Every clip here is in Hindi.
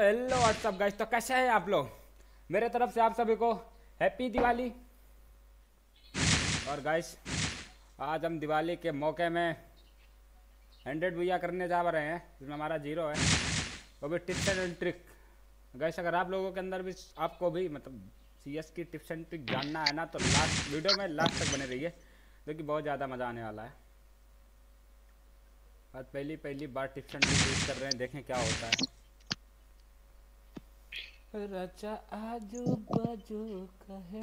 हेलो व्हाट्सअप गाइस तो कैसे हैं आप लोग? मेरे तरफ़ से आप सभी को हैप्पी दिवाली। और गाइस आज हम दिवाली के मौके में हंड्रेड भैया करने जा रहे हैं, जिसमें हमारा ज़ीरो है। वो भी टिप्स एंड ट्रिक गैस अगर आप लोगों के अंदर भी आपको भी मतलब सी एस की टिप्स एंड ट्रिक जानना है ना तो लास्ट वीडियो में लास्ट तक बने रहिए क्योंकि बहुत ज़्यादा मज़ा आने वाला है। आज पहली पहली बार टिप्स एंड ट्रिक यूज़ कर रहे हैं, देखें क्या होता है। रचा आजू बाजू कहे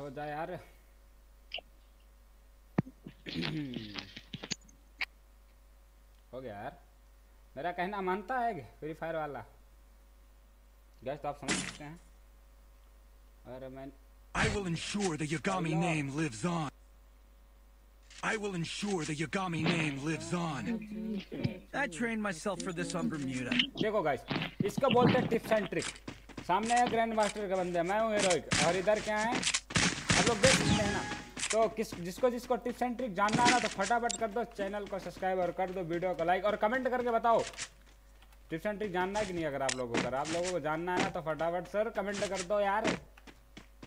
हो जाए यार। हो गया यार। मेरा कहना मानता है, फ्री फायर वाला? गैस तो आप समझ सकते हैं। अरे मैं I will ensure the Yagami name lives on. I will ensure the Yagami name lives on. I trained myself for this on Bermuda. देखो गाइस इसको बोलते हैं टिप्स एंड ट्रिक सामने है ग्रैंड मास्टर का बंदे मैं हूँ हीरोइक और इधर क्या है? आप लोग देख सकते हैं ना। तो किस जिसको जिसको टिप्स एंड ट्रिक जानना है ना तो फटाफट कर दो चैनल को सब्सक्राइब और कर दो वीडियो को लाइक और कमेंट करके बताओ। टिप्स एंड ट्रिक जानना है कि नहीं अगर आप लोगों को अगर आप लोगों को जानना है ना तो फटाफट सर कमेंट कर दो यार।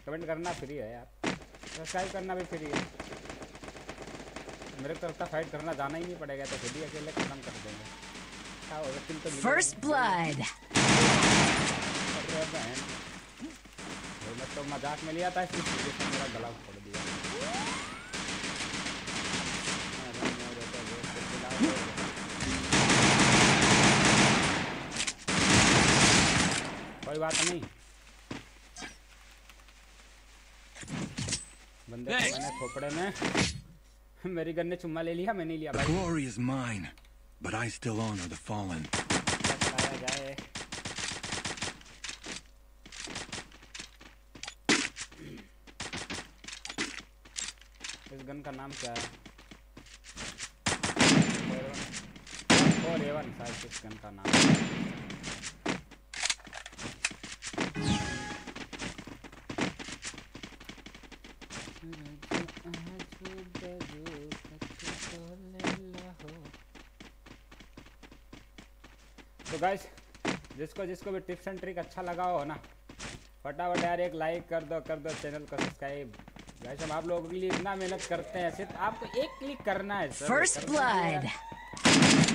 कमेंट करना फ्री है यार। सब्सक्राइब करना भी फ्री है। मेरे तरफ़ का फाइट करना जाना ही नहीं पड़ेगा तो खुद ही अकेले खत्म कर देंगे। होगा तो मैं तो मज़ाक में लिया था इसलिए मेरा गला फोड़ दिया अरे मेरे तो दोस्त को खिलाओ। कोई बात नहीं। बंदे को मैंने खोपड़े में मेरी गन ने चुम्मा ले लिया मैं नहीं लिया भाई। glory is mine, but I still honor the fallen. जाए। इस गन का नाम क्या है? फोर एवन शायद इस गन का नाम। तो गाइस जिसको जिसको भी टिप्स एंड ट्रिक अच्छा लगा हो ना फटाफट यार एक लाइक कर दो कर दो चैनल को सब्सक्राइब गाइस हम आप लोगों के लिए इतना मेहनत करते हैं सिर्फ़ आपको एक क्लिक करना है सर First करना है blood. यार।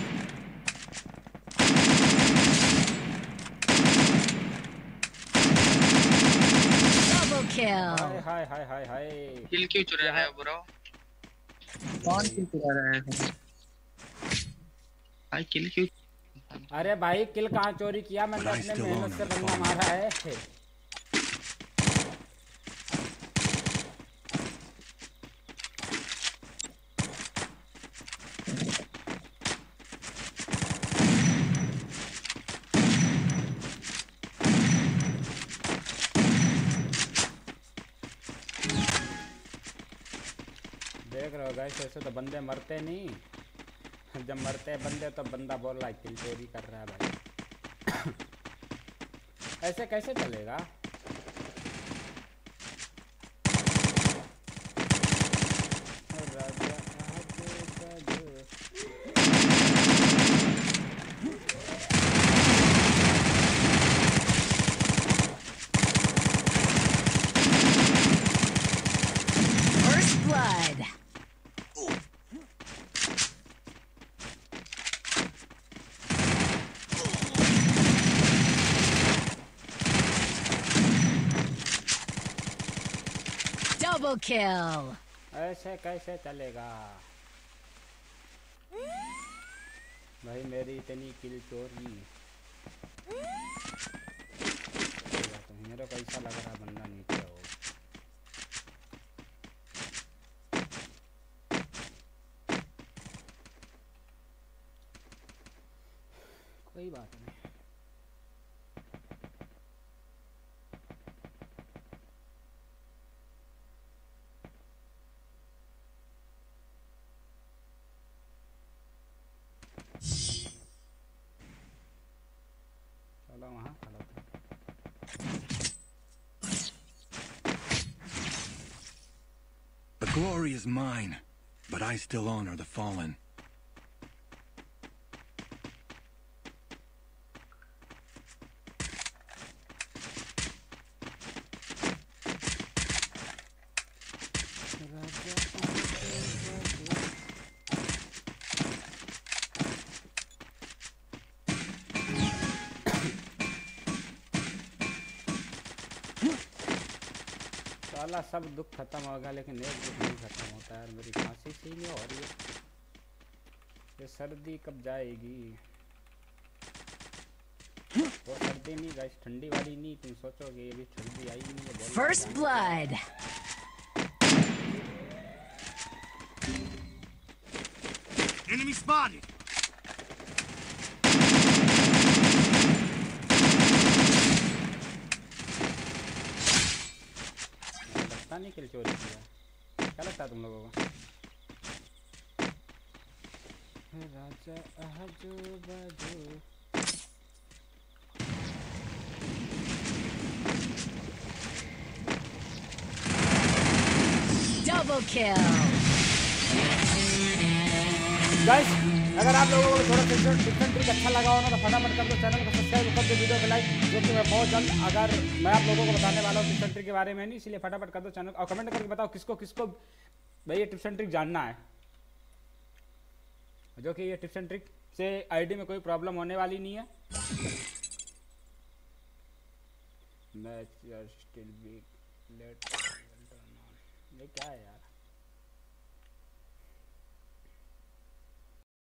Double kill. हाय हाय हाय हाय हाय किल क्यों चुरा रहा है ब्रो कौन किल चुरा रहा है भाई किल क्यों अरे भाई किल कहाँ चोरी किया? मैंने अपने मेहनत से बंदा मारा है। गाइस, ऐसे तो बंदे मरते नहीं। जब मरते हैं बंदे तो बंदा बोल रहा है, किल चोरी कर रहा है भाई। ऐसे कैसे चलेगा? Blood. Double kill. ऐसे कैसे चलेगा? भाई मेरी इतनी किल चोरी मेरा बात नहीं, मेरे को ऐसा लग रहा है साला वहाँ खड़ा था The glory is mine, but I still honor the fallen. साला सब दुख खत्म होगा लेकिन एक दुख नहीं खत्म होता यार मेरी खांसी सी नहीं हो रही है ये सर्दी कब जाएगी वो सर्दी नहीं गाइस ठंडी वाली नहीं तुम सोचोगे ये भी सर्दी आई नहीं है बोल First blood. Enemy spotted! लगता नहीं किल चोरी किया क्या लगता है तुम लोगों को? राजा आजू बाजू Double kill. गाइस अगर आप लोगों को थोड़ा डिफरेंट डिफरेंट ट्रिक अच्छा लगा हो ना तो फटाफट कर दो चैनल को सब्सक्राइब कर दो वीडियो को लाइक जो कि मैं बहुत जल्द अगर मैं आप लोगों को बताने वाला हूँ डिफरेंट ट्रिक के बारे में नहीं इसलिए फटाफट कर दो चैनल और कमेंट करके बताओ किसको किसको भाई ये टिप्स एंड ट्रिक जानना है। जो कि ये टिप्स एंड ट्रिक से आईडी में कोई प्रॉब्लम होने वाली नहीं है। मैच स्टिल बी लेट ये क्या है यार?